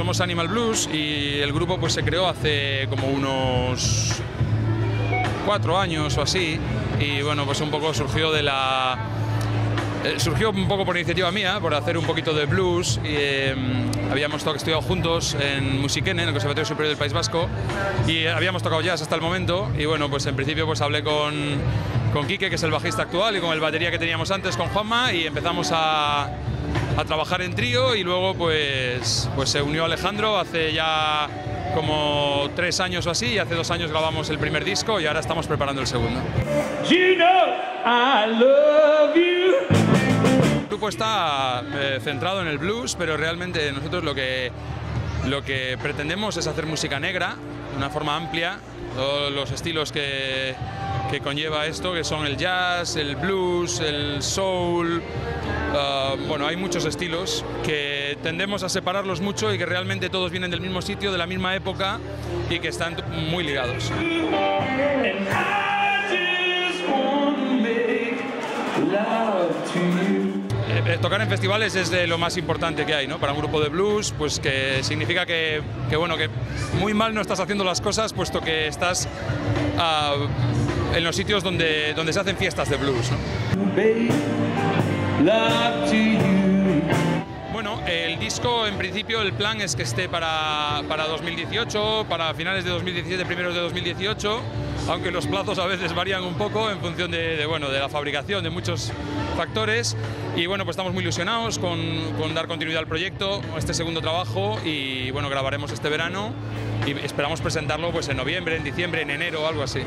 llamamos Animal Blues y el grupo pues se creó hace como unos cuatro años o así y bueno pues un poco surgió de la eh, surgió un poco por iniciativa mía, por hacer un poquito de blues. Y, eh, habíamos estudiado juntos en Musikene, en el Conservatorio Superior del País Vasco, y habíamos tocado jazz hasta el momento. Y bueno, pues en principio pues hablé con, con Quique, que es el bajista actual, y con el batería que teníamos antes, con Juanma, y empezamos a, a trabajar en trío. Y luego pues, pues se unió Alejandro hace ya como tres años o así, y hace dos años grabamos el primer disco y ahora estamos preparando el segundo. You know I love you. El grupo está eh, centrado en el blues, pero realmente nosotros lo que, lo que pretendemos es hacer música negra de una forma amplia, todos los estilos que, que conlleva esto, que son el jazz, el blues, el soul. Bueno, hay muchos estilos que tendemos a separarlos mucho y que realmente todos vienen del mismo sitio, de la misma época y que están muy ligados. Eh, eh, tocar en festivales es de lo más importante que hay, ¿no? Para un grupo de blues, pues que significa que, que, bueno, que muy mal no estás haciendo las cosas, puesto que estás ah, en los sitios donde, donde se hacen fiestas de blues, ¿no? Bueno, el disco en principio el plan es que esté para, para 2018, para finales de 2017, primeros de 2018, aunque los plazos a veces varían un poco en función de, de, bueno, de la fabricación, de muchos factores. Y bueno, pues estamos muy ilusionados con, con dar continuidad al proyecto, este segundo trabajo y bueno, grabaremos este verano y esperamos presentarlo pues en noviembre, en diciembre, en enero, algo así.